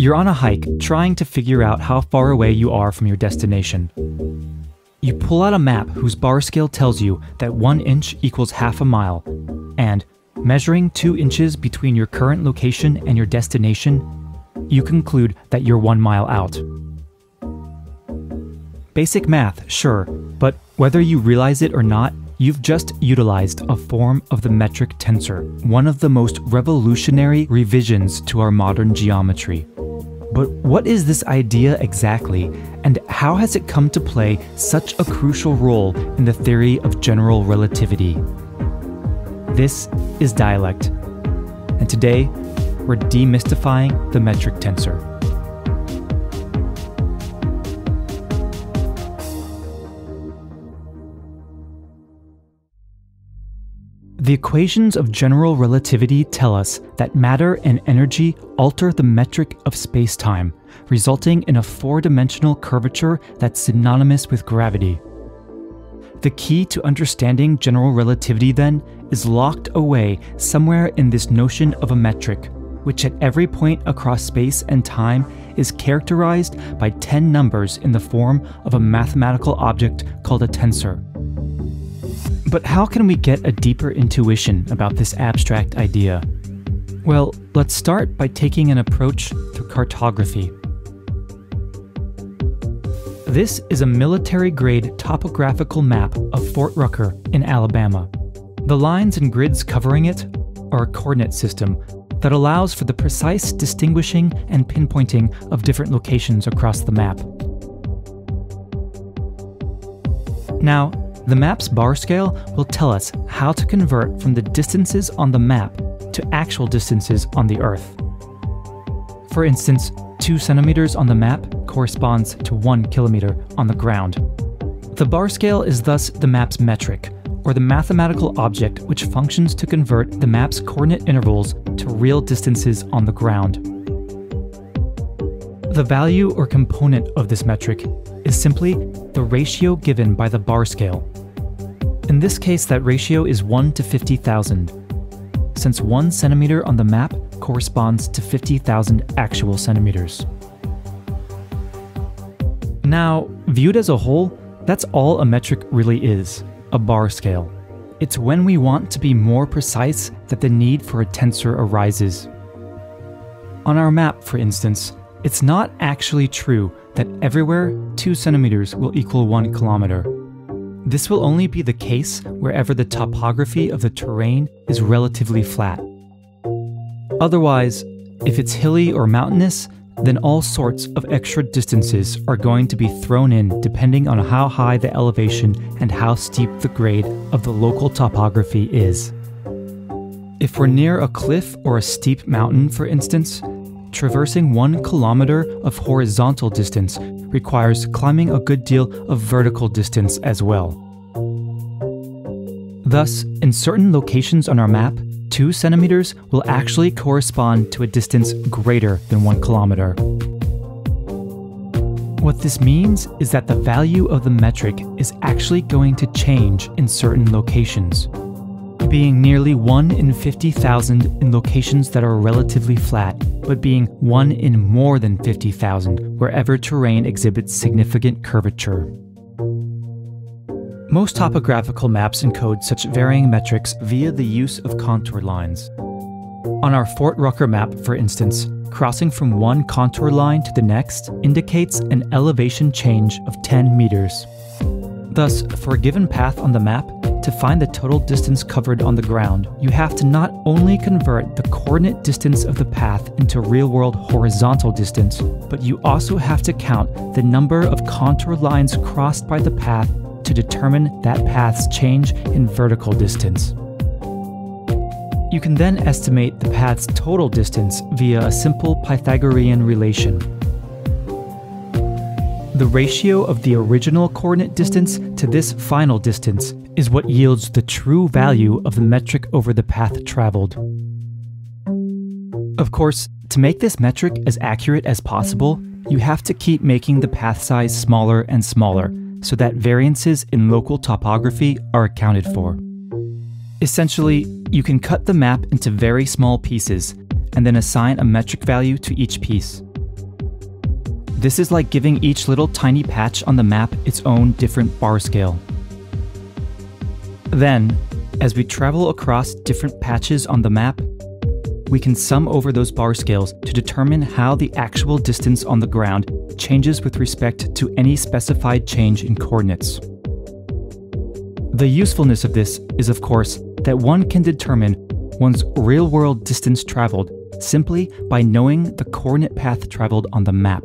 You're on a hike trying to figure out how far away you are from your destination. You pull out a map whose bar scale tells you that one inch equals half a mile, and measuring two inches between your current location and your destination, you conclude that you're one mile out. Basic math, sure, but whether you realize it or not, you've just utilized a form of the metric tensor, one of the most revolutionary revisions to our modern geometry. But what is this idea exactly, and how has it come to play such a crucial role in the theory of general relativity? This is Dialect, and today we're demystifying the metric tensor. The equations of general relativity tell us that matter and energy alter the metric of spacetime, resulting in a four dimensional curvature that's synonymous with gravity. The key to understanding general relativity, then, is locked away somewhere in this notion of a metric, which at every point across space and time is characterized by 10 numbers in the form of a mathematical object called a tensor. But how can we get a deeper intuition about this abstract idea? Well, let's start by taking an approach through cartography. This is a military grade topographical map of Fort Rucker in Alabama. The lines and grids covering it are a coordinate system that allows for the precise distinguishing and pinpointing of different locations across the map. Now, the map's bar scale will tell us how to convert from the distances on the map to actual distances on the Earth. For instance, 2 centimeters on the map corresponds to 1 kilometer on the ground. The bar scale is thus the map's metric, or the mathematical object which functions to convert the map's coordinate intervals to real distances on the ground. The value or component of this metric is simply the ratio given by the bar scale. In this case, that ratio is 1 to 50,000, since 1 centimeter on the map corresponds to 50,000 actual centimeters. Now, viewed as a whole, that's all a metric really is a bar scale. It's when we want to be more precise that the need for a tensor arises. On our map, for instance, it's not actually true that everywhere 2 centimeters will equal 1 kilometer. This will only be the case wherever the topography of the terrain is relatively flat. Otherwise, if it's hilly or mountainous, then all sorts of extra distances are going to be thrown in depending on how high the elevation and how steep the grade of the local topography is. If we're near a cliff or a steep mountain, for instance, traversing one kilometer of horizontal distance requires climbing a good deal of vertical distance as well. Thus, in certain locations on our map, 2 centimeters will actually correspond to a distance greater than 1 kilometer. What this means is that the value of the metric is actually going to change in certain locations, being nearly 1 in 50,000 in locations that are relatively flat, but being 1 in more than 50,000 wherever terrain exhibits significant curvature. Most topographical maps encode such varying metrics via the use of contour lines. On our Fort Rucker map, for instance, crossing from one contour line to the next indicates an elevation change of 10 meters. Thus, for a given path on the map, to find the total distance covered on the ground, you have to not only convert the coordinate distance of the path into real world horizontal distance, but you also have to count the number of contour lines crossed by the path to determine that path's change in vertical distance. You can then estimate the path's total distance via a simple Pythagorean relation. The ratio of the original coordinate distance to this final distance is what yields the true value of the metric over the path traveled. Of course, to make this metric as accurate as possible, you have to keep making the path size smaller and smaller so that variances in local topography are accounted for. Essentially, you can cut the map into very small pieces and then assign a metric value to each piece. This is like giving each little tiny patch on the map its own different bar scale. Then, as we travel across different patches on the map, we can sum over those bar scales to determine how the actual distance on the ground changes with respect to any specified change in coordinates. The usefulness of this is, of course, that one can determine one's real world distance traveled simply by knowing the coordinate path traveled on the map.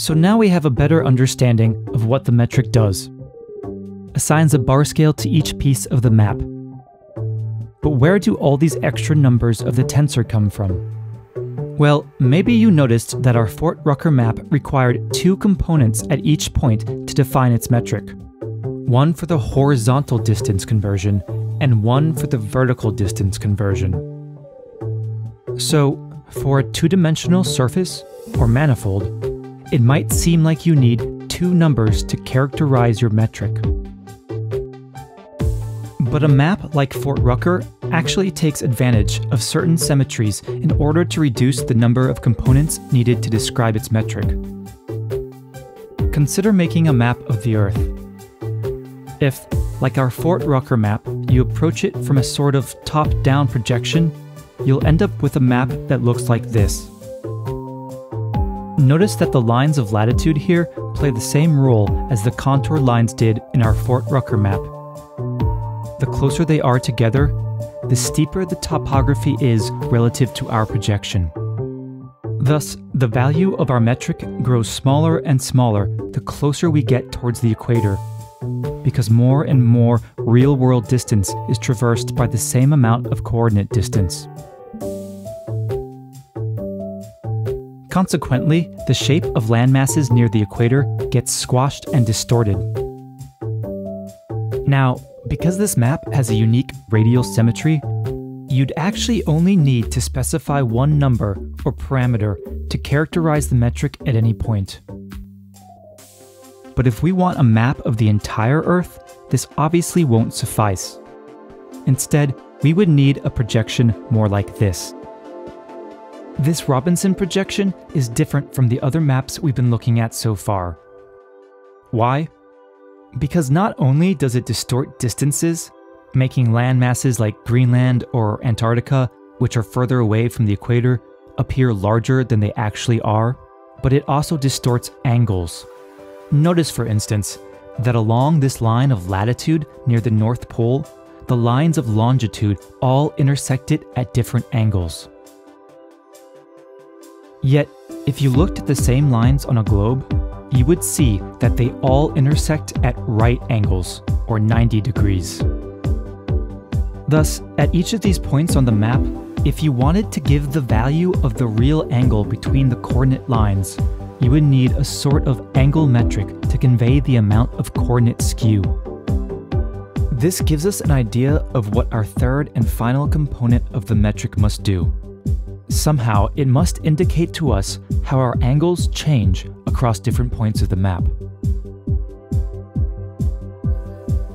So now we have a better understanding of what the metric does. Assigns a bar scale to each piece of the map. But where do all these extra numbers of the tensor come from? Well, maybe you noticed that our Fort Rucker map required two components at each point to define its metric. One for the horizontal distance conversion, and one for the vertical distance conversion. So, for a two-dimensional surface, or manifold, it might seem like you need two numbers to characterize your metric. But a map like Fort Rucker actually takes advantage of certain symmetries in order to reduce the number of components needed to describe its metric. Consider making a map of the Earth. If, like our Fort Rucker map, you approach it from a sort of top-down projection, you'll end up with a map that looks like this. Notice that the lines of latitude here play the same role as the contour lines did in our Fort Rucker map. The closer they are together, the steeper the topography is relative to our projection. Thus, the value of our metric grows smaller and smaller the closer we get towards the equator, because more and more real world distance is traversed by the same amount of coordinate distance. Consequently, the shape of landmasses near the equator gets squashed and distorted. Now, because this map has a unique radial symmetry, you'd actually only need to specify one number or parameter to characterize the metric at any point. But if we want a map of the entire Earth, this obviously won't suffice. Instead, we would need a projection more like this. This Robinson projection is different from the other maps we've been looking at so far. Why? Because not only does it distort distances, making land masses like Greenland or Antarctica, which are further away from the equator, appear larger than they actually are, but it also distorts angles. Notice, for instance, that along this line of latitude near the North Pole, the lines of longitude all intersect it at different angles. Yet, if you looked at the same lines on a globe, you would see that they all intersect at right angles, or 90 degrees. Thus, at each of these points on the map, if you wanted to give the value of the real angle between the coordinate lines, you would need a sort of angle metric to convey the amount of coordinate skew. This gives us an idea of what our third and final component of the metric must do. Somehow, it must indicate to us how our angles change across different points of the map.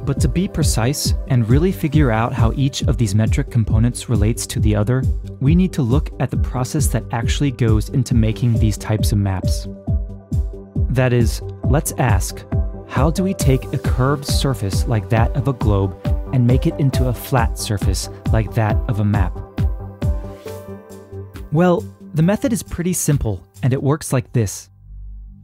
But to be precise and really figure out how each of these metric components relates to the other, we need to look at the process that actually goes into making these types of maps. That is, let's ask, how do we take a curved surface like that of a globe and make it into a flat surface like that of a map? Well, the method is pretty simple, and it works like this.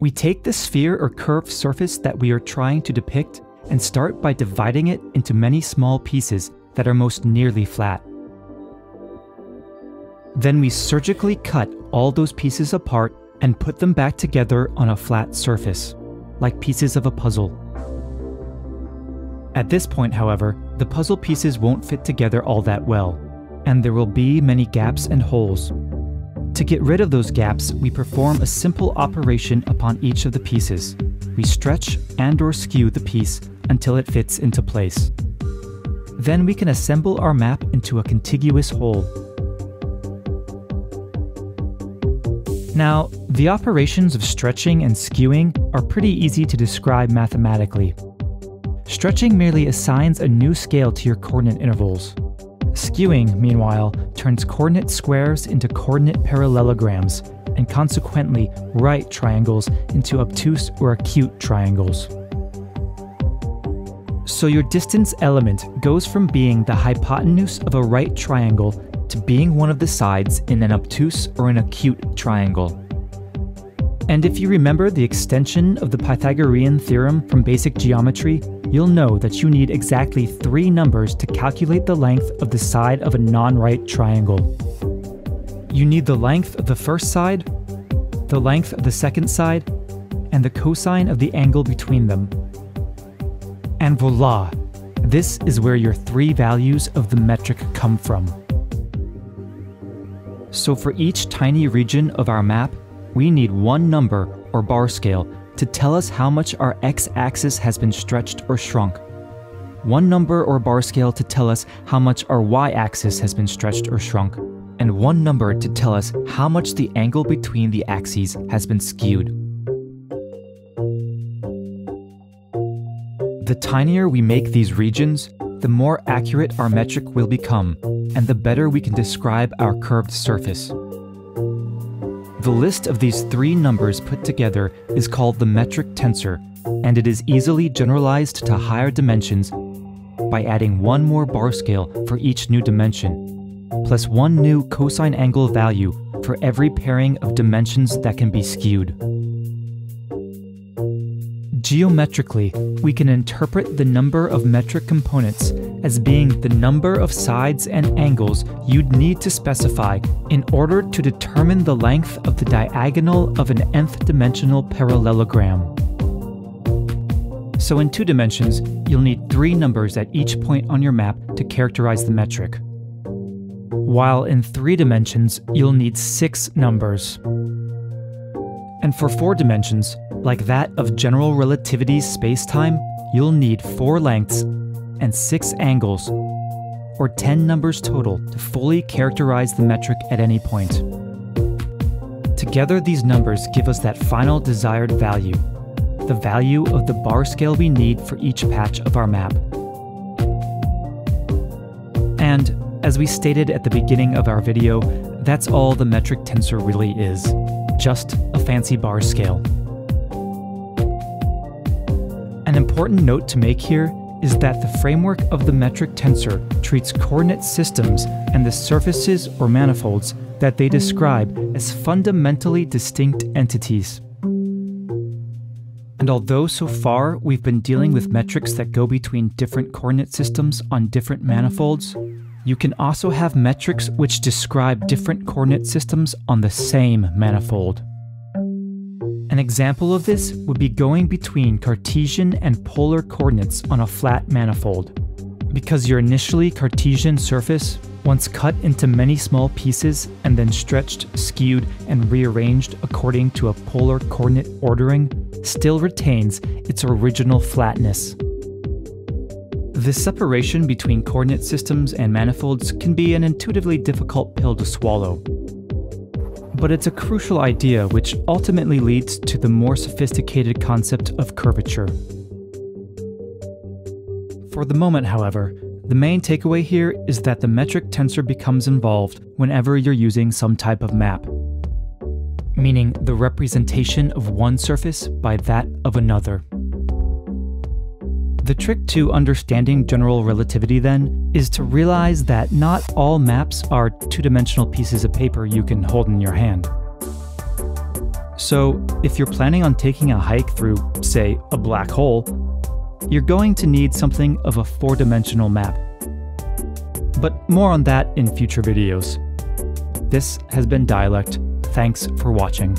We take the sphere or curved surface that we are trying to depict and start by dividing it into many small pieces that are most nearly flat. Then we surgically cut all those pieces apart and put them back together on a flat surface, like pieces of a puzzle. At this point, however, the puzzle pieces won't fit together all that well, and there will be many gaps and holes, to get rid of those gaps, we perform a simple operation upon each of the pieces. We stretch and or skew the piece until it fits into place. Then we can assemble our map into a contiguous whole. Now, the operations of stretching and skewing are pretty easy to describe mathematically. Stretching merely assigns a new scale to your coordinate intervals. Skewing, meanwhile, turns coordinate squares into coordinate parallelograms, and consequently right triangles into obtuse or acute triangles. So your distance element goes from being the hypotenuse of a right triangle to being one of the sides in an obtuse or an acute triangle. And if you remember the extension of the Pythagorean theorem from basic geometry, you'll know that you need exactly three numbers to calculate the length of the side of a non-right triangle. You need the length of the first side, the length of the second side, and the cosine of the angle between them. And voila! This is where your three values of the metric come from. So for each tiny region of our map, we need one number, or bar scale, to tell us how much our x-axis has been stretched or shrunk. One number or bar scale to tell us how much our y-axis has been stretched or shrunk. And one number to tell us how much the angle between the axes has been skewed. The tinier we make these regions, the more accurate our metric will become, and the better we can describe our curved surface. The list of these three numbers put together is called the metric tensor, and it is easily generalized to higher dimensions by adding one more bar scale for each new dimension, plus one new cosine angle value for every pairing of dimensions that can be skewed. Geometrically, we can interpret the number of metric components as being the number of sides and angles you'd need to specify in order to determine the length of the diagonal of an nth dimensional parallelogram. So in two dimensions, you'll need three numbers at each point on your map to characterize the metric. While in three dimensions, you'll need six numbers. And for four dimensions, like that of general relativity's spacetime, you'll need four lengths and six angles, or 10 numbers total to fully characterize the metric at any point. Together, these numbers give us that final desired value, the value of the bar scale we need for each patch of our map. And, as we stated at the beginning of our video, that's all the metric tensor really is, just a fancy bar scale. An important note to make here is that the framework of the metric tensor treats coordinate systems and the surfaces or manifolds that they describe as fundamentally distinct entities. And although so far we've been dealing with metrics that go between different coordinate systems on different manifolds, you can also have metrics which describe different coordinate systems on the same manifold. An example of this would be going between Cartesian and polar coordinates on a flat manifold. Because your initially Cartesian surface, once cut into many small pieces and then stretched, skewed, and rearranged according to a polar coordinate ordering, still retains its original flatness. This separation between coordinate systems and manifolds can be an intuitively difficult pill to swallow, but it's a crucial idea which ultimately leads to the more sophisticated concept of curvature. For the moment, however, the main takeaway here is that the metric tensor becomes involved whenever you're using some type of map, meaning the representation of one surface by that of another. The trick to understanding general relativity, then, is to realize that not all maps are two dimensional pieces of paper you can hold in your hand. So, if you're planning on taking a hike through, say, a black hole, you're going to need something of a four dimensional map. But more on that in future videos. This has been Dialect. Thanks for watching.